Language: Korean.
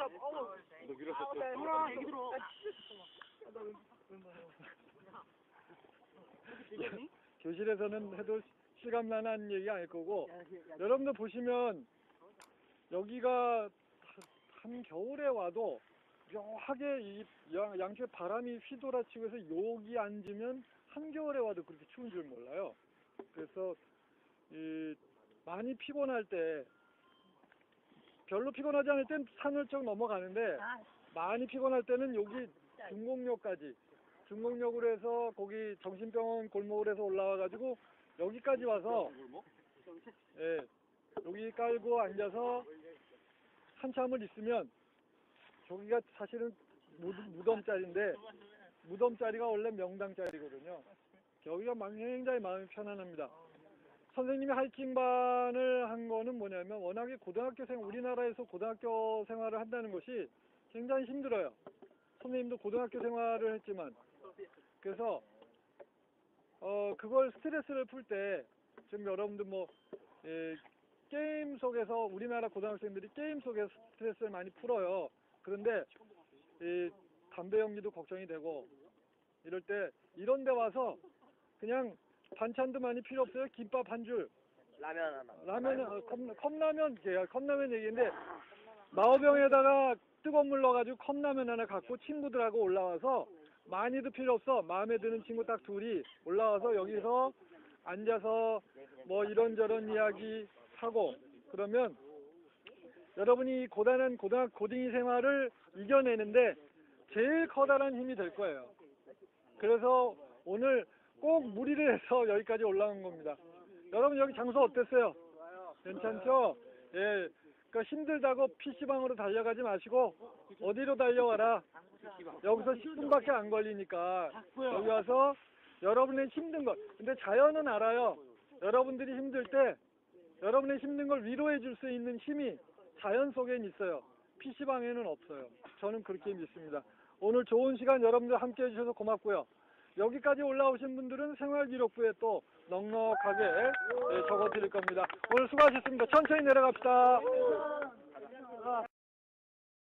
너 밀었어. 돌아 얘기 들어. 교실에서는 해도 실감나는 얘기 아닐 거고 여러분들 보시면 여기가 한 겨울에 와도 묘하게 이 양- 양쪽에 바람이 휘돌아치고 해서 여기 앉으면 한겨울에 와도 그렇게 추운 줄 몰라요. 그래서 이 많이 피곤할 때 별로 피곤하지 않을 땐 산을 쭉 넘어가는데 많이 피곤할 때는 여기 중곡역까지 중곡역으로 해서 거기 정신병원 골목으로 해서 올라와 가지고 여기까지 와서 예 여기 깔고 앉아서 한참을 있으면 저기가 사실은 무, 무덤 자리인데 무덤 자리가 원래 명당 자리거든요. 여기가 막 굉장히 마음이 편안합니다. 선생님이 하이킹반을 한 거는 뭐냐면 워낙에 고등학교 생 우리나라에서 고등학교 생활을 한다는 것이 굉장히 힘들어요. 선생님도 고등학교 생활을 했지만 그래서 어 그걸 스트레스를 풀 때 지금 여러분들 뭐 예, 게임 속에서 우리나라 고등학생들이 게임 속에서 스트레스를 많이 풀어요. 그런데 이 담배 연기도 걱정이 되고 이럴 때 이런 데 와서 그냥 반찬도 많이 필요 없어요. 김밥 한 줄, 라면 하나. 라면, 어, 컵, 컵라면, 예, 컵라면 얘기인데, 마오병에다가 뜨거운 물 넣어가지고 컵라면 하나 갖고 친구들하고 올라와서, 많이도 필요 없어. 마음에 드는 친구 딱 둘이 올라와서 여기서 앉아서 뭐 이런저런 이야기 하고, 그러면 여러분이 고단한 고등, 고딩이 생활을 이겨내는데 제일 커다란 힘이 될 거예요. 그래서 오늘 꼭 무리를 해서 여기까지 올라간 겁니다. 여러분 여기 장소 어땠어요? 괜찮죠? 예. 그러니까 힘들다고 PC방으로 달려가지 마시고 어디로 달려와라. 여기서 10분밖에 안 걸리니까 여기 와서 여러분의 힘든 것. 근데 자연은 알아요. 여러분들이 힘들 때 여러분의 힘든 걸 위로해 줄 수 있는 힘이 자연 속엔 있어요. PC방에는 없어요. 저는 그렇게 믿습니다. 오늘 좋은 시간 여러분들 함께 해주셔서 고맙고요. 여기까지 올라오신 분들은 생활기록부에 또 넉넉하게 예, 적어 드릴 겁니다. 오늘 수고하셨습니다. 천천히 내려갑시다.